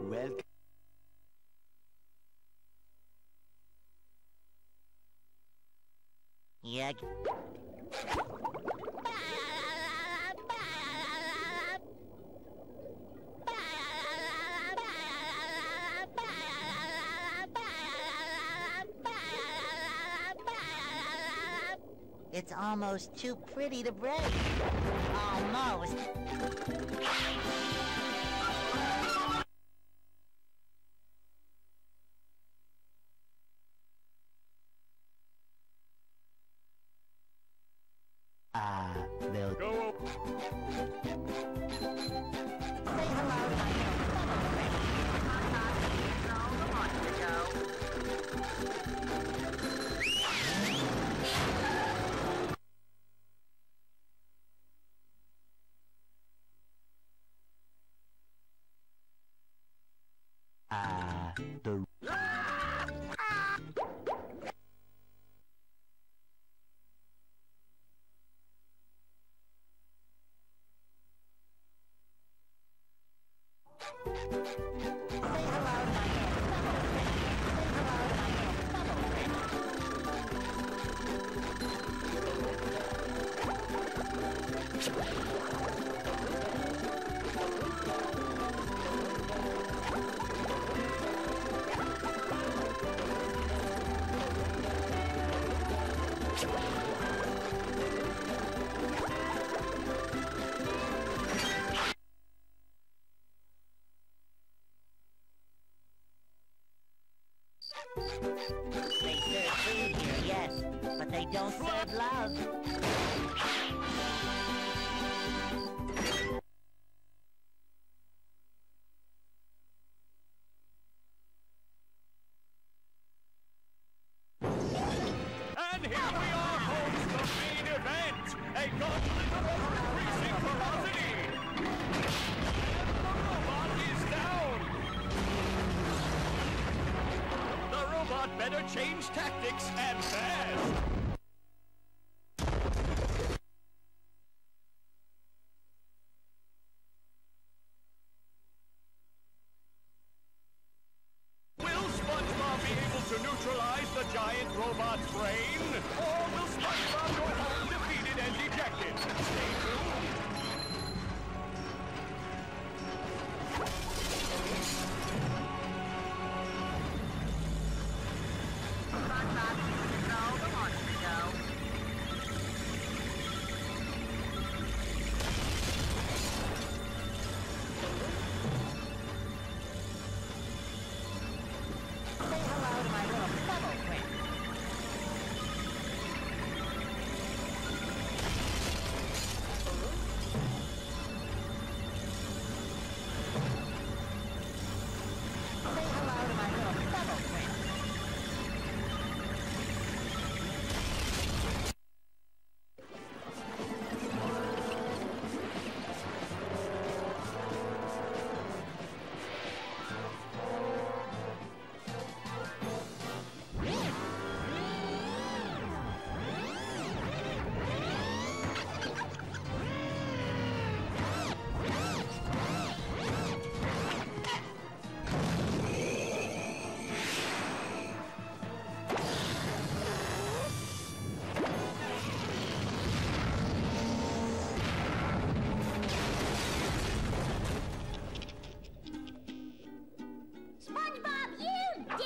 Welcome. Yeah. It's almost too pretty to break. Almost. Say hello to my They serve food here, yes, but they don't serve love. And here we are, folks, the main event. A gauntlet of ever-increasing ferocity. Robot better change tactics and fast. Will SpongeBob be able to neutralize the giant robot's brain? Or will SpongeBob go home defeated and dejected? Stay tuned.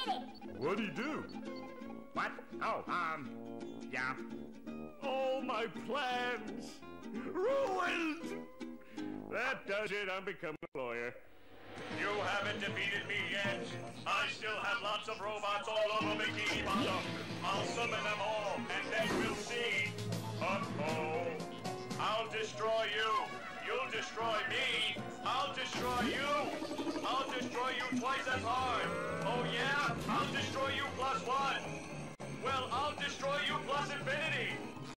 Did it! What'd he do? What? Oh, um, yeah. All my plans ruined. That does it. I'm becoming a lawyer. You haven't defeated me yet. I still have lots of robots all over Bikini Bottom. I'll summon them all, and then we'll see. Uh-oh. I'll destroy you. You'll destroy me. I'll destroy you. I'll destroy you twice as hard. Yeah? I'll destroy you plus one. Well, I'll destroy you plus infinity.